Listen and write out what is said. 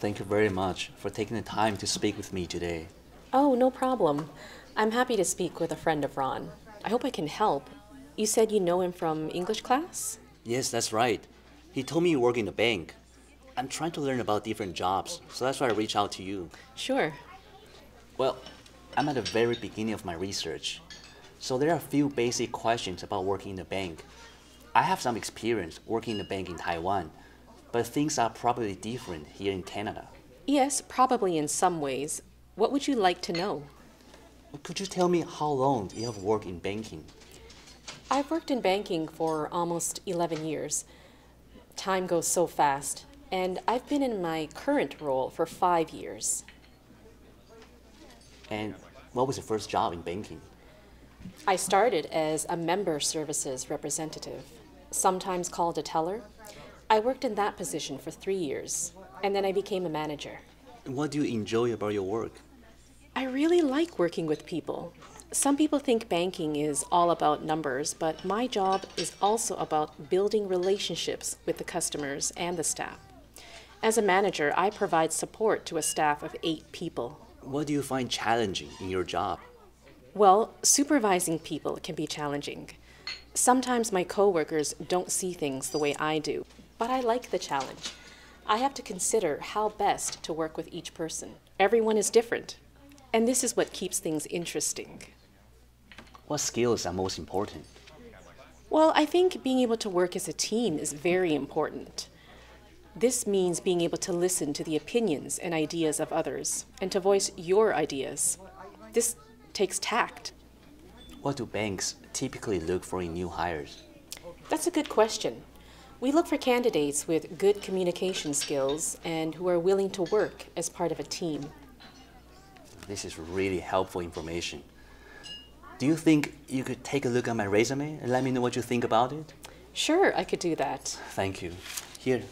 Thank you very much for taking the time to speak with me today. Oh, no problem. I'm happy to speak with a friend of Ron. I hope I can help. You said you know him from English class? Yes, that's right. He told me you work in a bank. I'm trying to learn about different jobs, so that's why I reached out to you. Sure. Well, I'm at the very beginning of my research, so there are a few basic questions about working in a bank. I have some experience working in a bank in Taiwan, but things are probably different here in Canada. Yes, probably in some ways. What would you like to know? Could you tell me how long you have worked in banking? I've worked in banking for almost 11 years. Time goes so fast, and I've been in my current role for five years. And what was your first job in banking? I started as a member services representative, sometimes called a teller. I worked in that position for three years, and then I became a manager. What do you enjoy about your work? I really like working with people. Some people think banking is all about numbers, but my job is also about building relationships with the customers and the staff. As a manager, I provide support to a staff of eight people. What do you find challenging in your job? Well, supervising people can be challenging. Sometimes my coworkers don't see things the way I do, but I like the challenge. I have to consider how best to work with each person. Everyone is different, and this is what keeps things interesting. What skills are most important? Well, I think being able to work as a team is very important. This means being able to listen to the opinions and ideas of others and to voice your ideas. This takes tact. What do banks typically look for in new hires? That's a good question. We look for candidates with good communication skills and who are willing to work as part of a team. This is really helpful information. Do you think you could take a look at my resume and let me know what you think about it? Sure, I could do that. Thank you. Here,